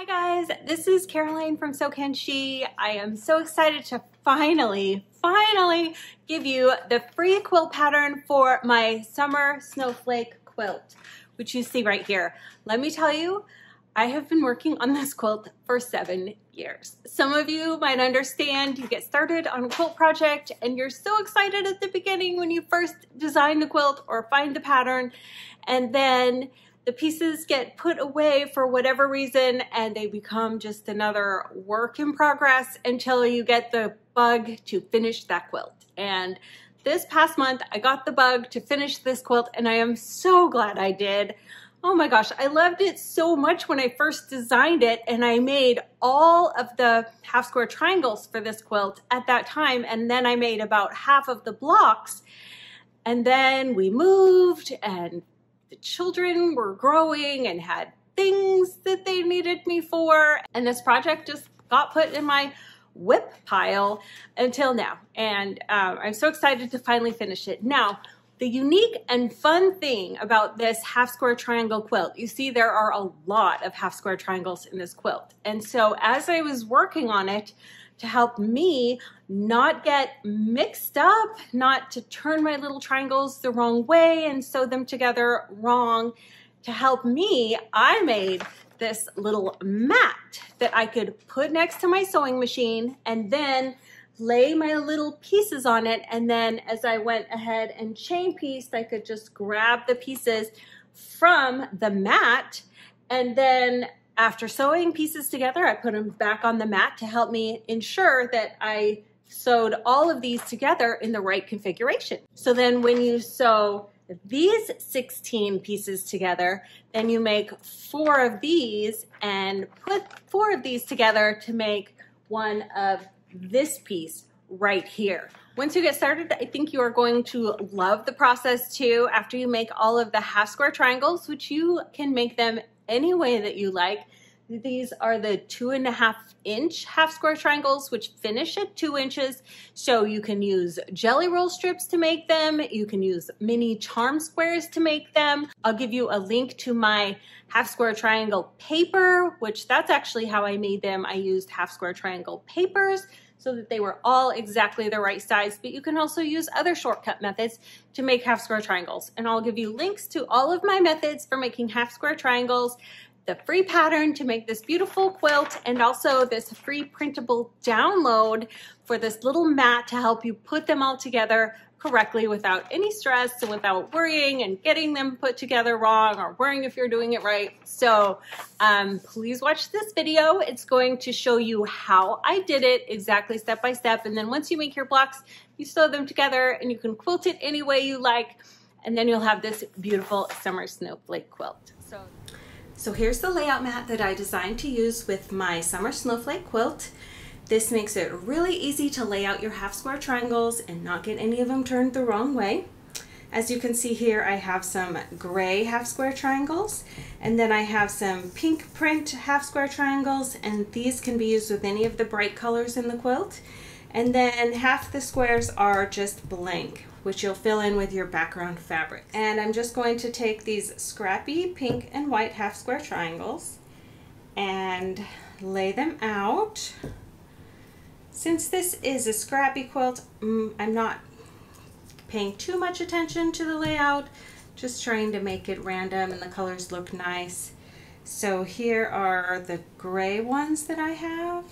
Hi guys, this is Caroline from SewCanShe. I am so excited to finally, finally give you the free quilt pattern for my summer snowflake quilt, which you see right here. Let me tell you, I have been working on this quilt for seven years. Some of you might understand you get started on a quilt project and you're so excited at the beginning when you first design the quilt or find the pattern and then the pieces get put away for whatever reason and they become just another work in progress until you get the bug to finish that quilt. And this past month, I got the bug to finish this quilt and I am so glad I did. Oh my gosh, I loved it so much when I first designed it and I made all of the half square triangles for this quilt at that time and then I made about half of the blocks and then we moved and the children were growing and had things that they needed me for. And this project just got put in my WIP pile until now. And um, I'm so excited to finally finish it. Now, the unique and fun thing about this half square triangle quilt, you see there are a lot of half square triangles in this quilt. And so as I was working on it, to help me not get mixed up, not to turn my little triangles the wrong way and sew them together wrong. To help me, I made this little mat that I could put next to my sewing machine and then lay my little pieces on it. And then as I went ahead and chain pieced, I could just grab the pieces from the mat and then after sewing pieces together, I put them back on the mat to help me ensure that I sewed all of these together in the right configuration. So then when you sew these 16 pieces together, then you make four of these and put four of these together to make one of this piece right here. Once you get started, I think you are going to love the process too after you make all of the half square triangles, which you can make them any way that you like. These are the two and a half inch half square triangles, which finish at two inches. So you can use jelly roll strips to make them. You can use mini charm squares to make them. I'll give you a link to my half square triangle paper, which that's actually how I made them. I used half square triangle papers so that they were all exactly the right size, but you can also use other shortcut methods to make half square triangles. And I'll give you links to all of my methods for making half square triangles, the free pattern to make this beautiful quilt, and also this free printable download for this little mat to help you put them all together correctly without any stress and without worrying and getting them put together wrong or worrying if you're doing it right. So um, please watch this video. It's going to show you how I did it exactly step by step. And then once you make your blocks, you sew them together and you can quilt it any way you like. And then you'll have this beautiful summer snowflake quilt. So, so here's the layout mat that I designed to use with my summer snowflake quilt. This makes it really easy to lay out your half square triangles and not get any of them turned the wrong way. As you can see here, I have some gray half square triangles, and then I have some pink print half square triangles, and these can be used with any of the bright colors in the quilt. And then half the squares are just blank, which you'll fill in with your background fabric. And I'm just going to take these scrappy pink and white half square triangles and lay them out. Since this is a scrappy quilt, mm, I'm not paying too much attention to the layout, just trying to make it random and the colors look nice. So here are the gray ones that I have.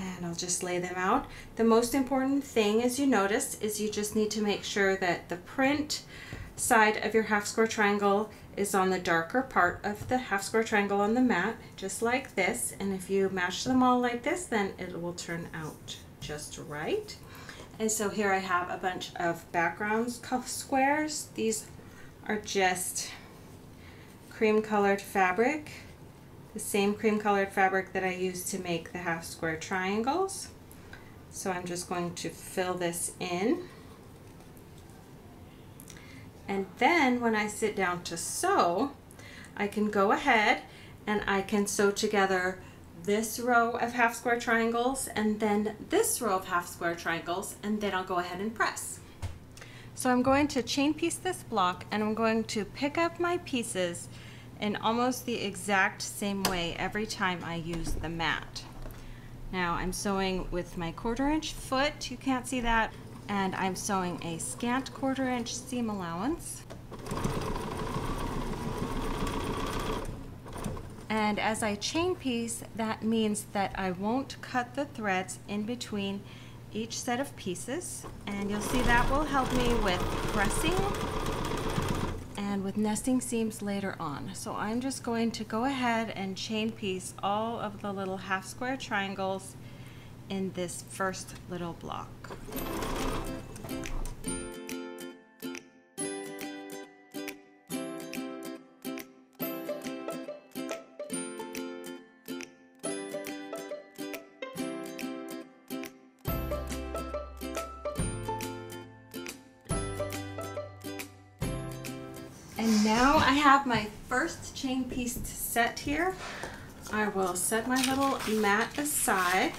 And I'll just lay them out. The most important thing, as you notice, is you just need to make sure that the print side of your half square triangle is on the darker part of the half square triangle on the mat, just like this. And if you match them all like this, then it will turn out just right. And so here I have a bunch of background squares. These are just cream colored fabric, the same cream colored fabric that I used to make the half square triangles. So I'm just going to fill this in. And then when I sit down to sew, I can go ahead and I can sew together this row of half square triangles and then this row of half square triangles and then I'll go ahead and press. So I'm going to chain piece this block and I'm going to pick up my pieces in almost the exact same way every time I use the mat. Now I'm sewing with my quarter inch foot, you can't see that, and I'm sewing a scant quarter inch seam allowance. And as I chain piece, that means that I won't cut the threads in between each set of pieces. And you'll see that will help me with pressing with nesting seams later on. So I'm just going to go ahead and chain piece all of the little half square triangles in this first little block. And now I have my first chain piece set here. I will set my little mat aside.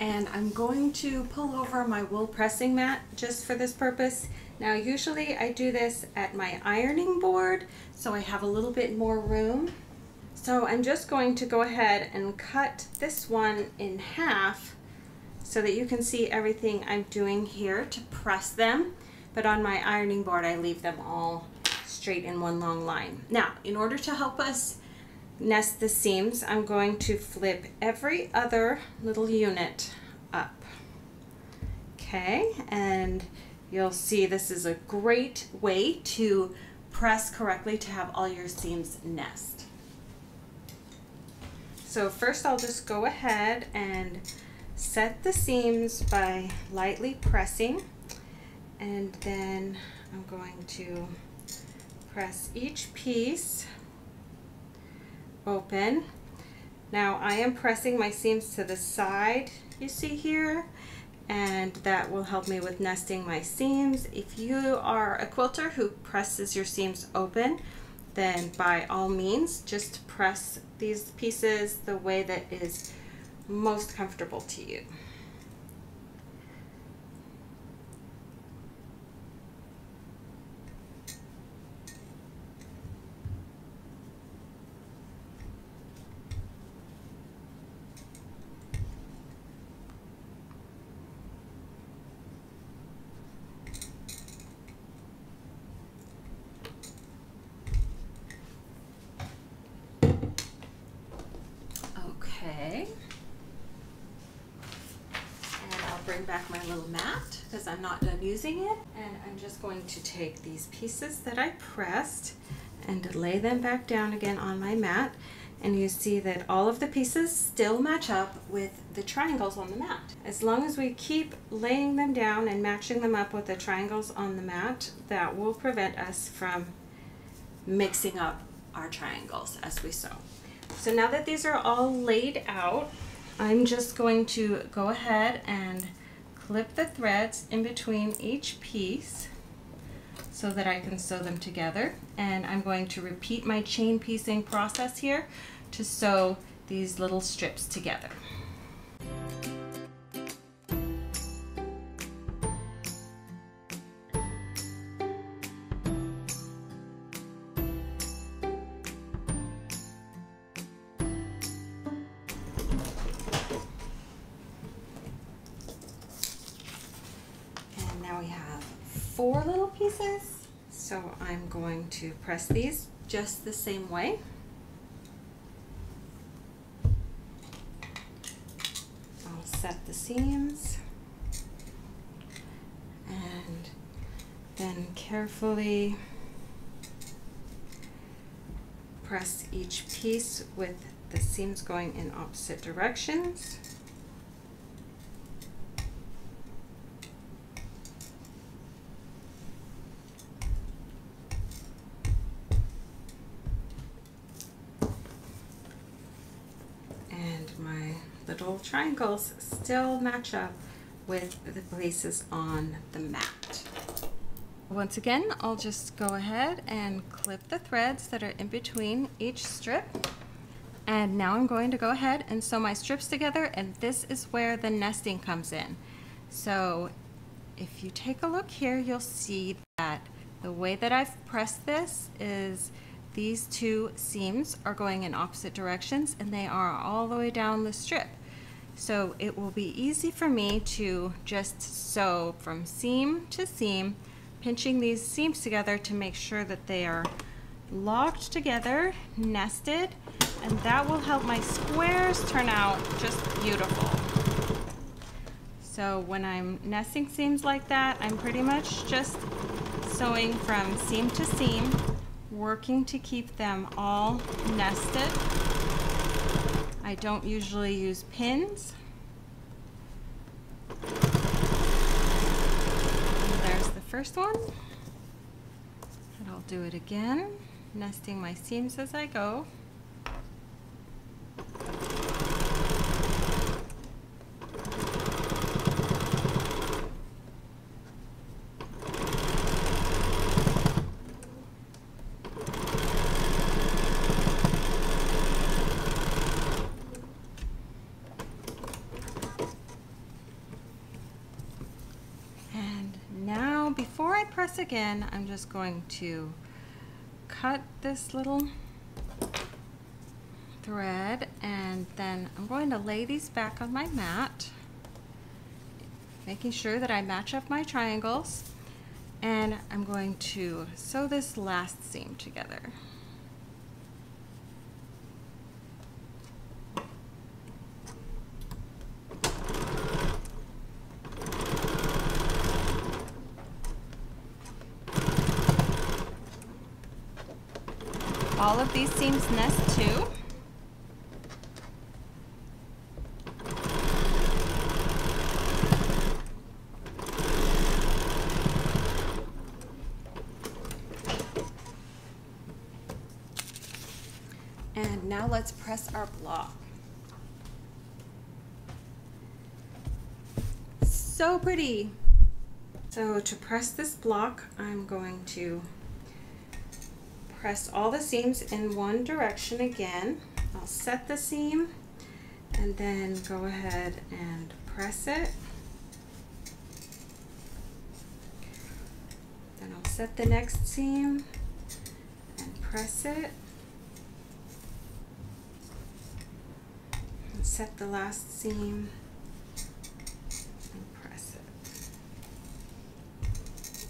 And I'm going to pull over my wool pressing mat just for this purpose. Now usually I do this at my ironing board so I have a little bit more room. So I'm just going to go ahead and cut this one in half so that you can see everything I'm doing here to press them but on my ironing board I leave them all straight in one long line. Now, in order to help us nest the seams, I'm going to flip every other little unit up. Okay, and you'll see this is a great way to press correctly to have all your seams nest. So first I'll just go ahead and set the seams by lightly pressing and then I'm going to press each piece open. Now I am pressing my seams to the side you see here and that will help me with nesting my seams. If you are a quilter who presses your seams open then by all means just press these pieces the way that is most comfortable to you. Bring back my little mat because I'm not done using it. And I'm just going to take these pieces that I pressed and lay them back down again on my mat. And you see that all of the pieces still match up with the triangles on the mat. As long as we keep laying them down and matching them up with the triangles on the mat, that will prevent us from mixing up our triangles as we sew. So now that these are all laid out, I'm just going to go ahead and clip the threads in between each piece so that I can sew them together. And I'm going to repeat my chain piecing process here to sew these little strips together. I'm going to press these just the same way. I'll set the seams and then carefully press each piece with the seams going in opposite directions. Little triangles still match up with the places on the mat. Once again, I'll just go ahead and clip the threads that are in between each strip. And now I'm going to go ahead and sew my strips together and this is where the nesting comes in. So if you take a look here, you'll see that The way that I've pressed this is these two seams are going in opposite directions and they are all the way down the strip. So it will be easy for me to just sew from seam to seam, pinching these seams together to make sure that they are locked together, nested, and that will help my squares turn out just beautiful. So when I'm nesting seams like that, I'm pretty much just sewing from seam to seam, working to keep them all nested. I don't usually use pins. And there's the first one. And I'll do it again, nesting my seams as I go. before I press again, I'm just going to cut this little thread and then I'm going to lay these back on my mat, making sure that I match up my triangles and I'm going to sew this last seam together. All of nest too. And now let's press our block. So pretty. So to press this block, I'm going to press all the seams in one direction again. I'll set the seam and then go ahead and press it. Then I'll set the next seam and press it. And set the last seam and press it.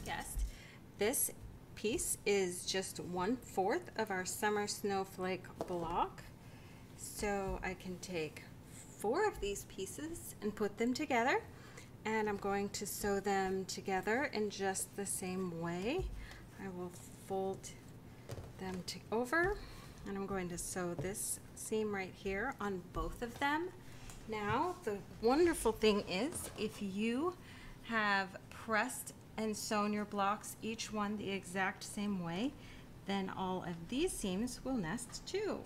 Guessed. This piece is just one fourth of our summer snowflake block. So I can take four of these pieces and put them together and I'm going to sew them together in just the same way. I will fold them to over and I'm going to sew this seam right here on both of them. Now the wonderful thing is if you have pressed and sewn your blocks each one the exact same way, then all of these seams will nest too.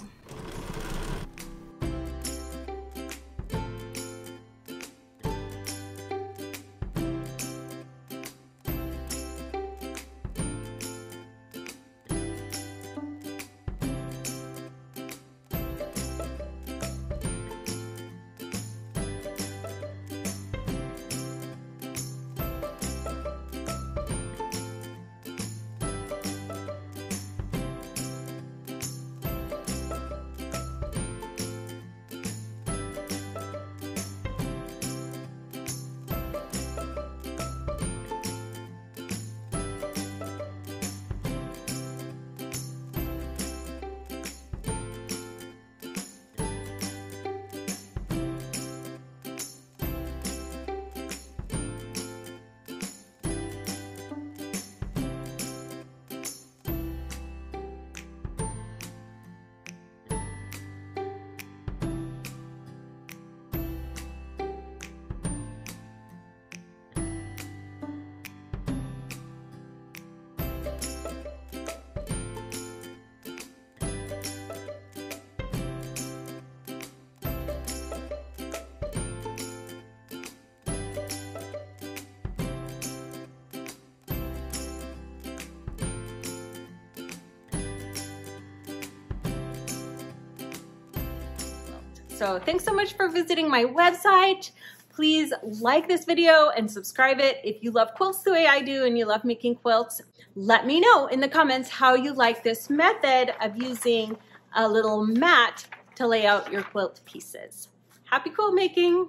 So thanks so much for visiting my website. Please like this video and subscribe it. If you love quilts the way I do and you love making quilts, let me know in the comments how you like this method of using a little mat to lay out your quilt pieces. Happy quilt making!